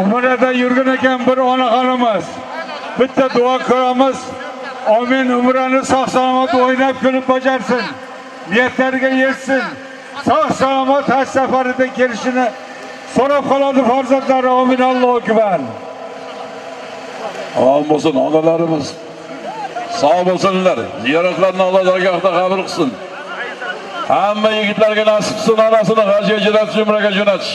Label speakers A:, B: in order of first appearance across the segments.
A: umrada yurgan ekan bir onaxonimiz bitta duo qilamiz omin umrani sog' salomat o'ynab kulib bajarsin niyatlariga yetsin sog' salomat haj safaridan kelishini so'rab qoladi farzandlari omin allohu akbar
B: Omon bo'lsin onalarimiz. Sog' bo'lsinlar. Ziyoratlarni Alloh dargohida qabul qilsin. Hamma yigitlarga nasib qilsin onasini hajga jo'natish, umraga jo'natish.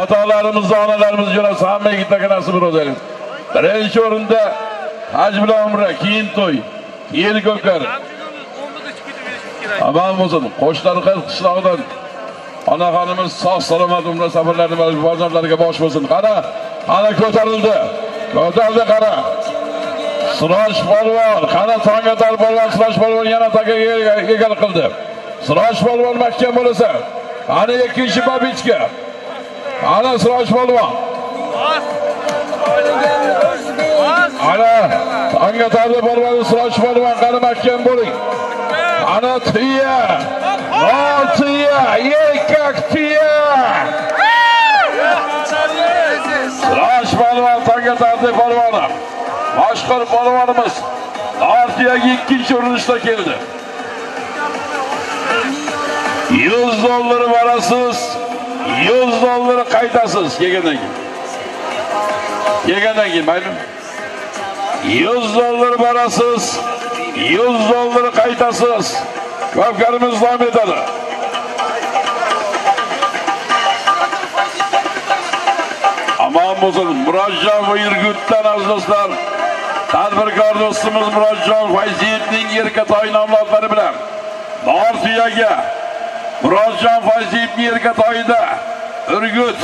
B: Ota-onalarimiz, onalarimizni jo'natsa hamma yigitlarga nasib bo'ladi. Birinchi o'rinda haj bilan umra, keyin to'y, keyin ko'kar. Omon bo'lsin. Qo'shlarqa qishlog'idan onaxonimiz sog' salomat umra safarlarini farzandlariga bosh bo'lsin. Qara, qara ko'tarildi. Ko'tarildi qara. Siroj polvon, qana Tongatar polvon Siroj polvon yana takaga egalik qildi. Siroj polvon mahkam bo'lsa, ana ikkinchi babichka. Ana Siroj polvon. Ana Tongatar polvon Siroj polvon qana mahkam bo'ling. Ana tuya. Oltiya, erkak tuya. Siroj polvon Tongatar polvoni. Boshqar polvonimiz Artiyaga ikkinchi urinishda keldi. 100 dollar berasiz, 100 dollar qaytasiz kelgandan keyin. Kelgandan keyin mayli. 100 dollar berasiz, 100 dollar qaytasiz. Ko'pkarimiz davom etadi. Aman bo'lsin, Murodjon va Yurgutdan aziz do'stlar. Tadbirkor do'stimiz Murodjon Fayziyevning erkatoy nomlari bilan Norsiyaga Murodjon Fayziyevning erkatoyida Urgut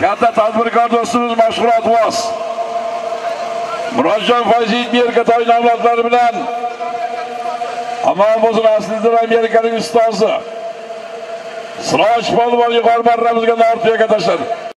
B: katta tadbirkor do'stimiz mashhur Atvos Murodjon Fayziyevning toy avlodlari bilan. Aman bo'lsin aslida Amerikalik ustozi. Siroj polvon yuqori marramizga Norsiyaga tashladi.